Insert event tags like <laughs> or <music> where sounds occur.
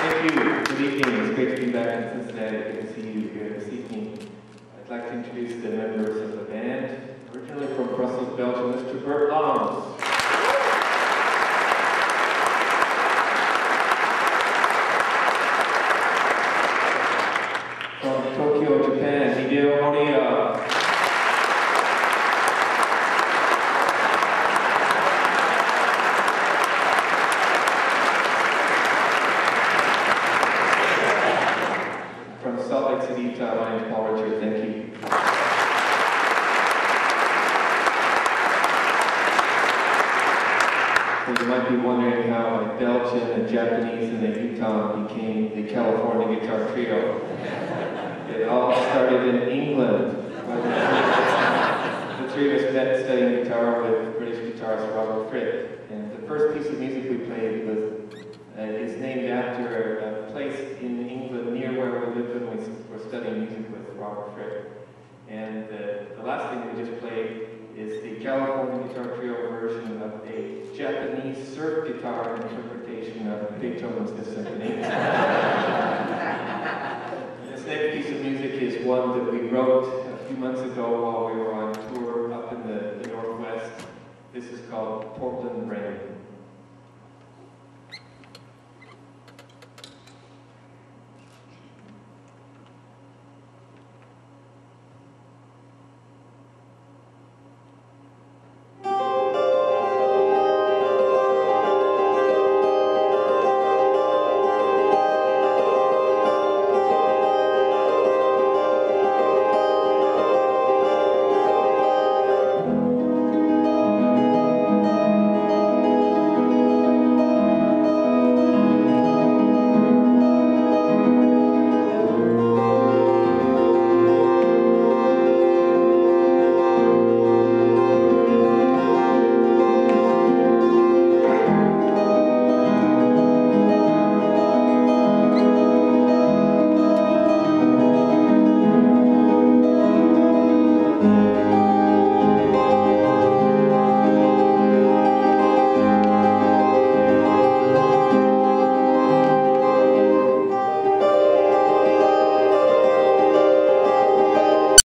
Thank you. Good evening. It's great to be back in Cincinnati. Good to see you here this evening. I'd like to introduce the You might be wondering how a Belgian, a Japanese, and a Utah became the California Guitar Trio. It all started in England. The three of us met studying guitar with British guitarist Robert Fripp. And the first piece of music we played was uh, is named after a place in England near where we lived when we were studying music with Robert Fripp. And uh, the last thing we just played is the California Guitar Trio version of a Japanese surf guitar interpretation of Beethoven's Fifth Symphony. <laughs> this next piece of music is one that we wrote a few months ago while we were on tour up in the, the Northwest. This is called Portland Rain.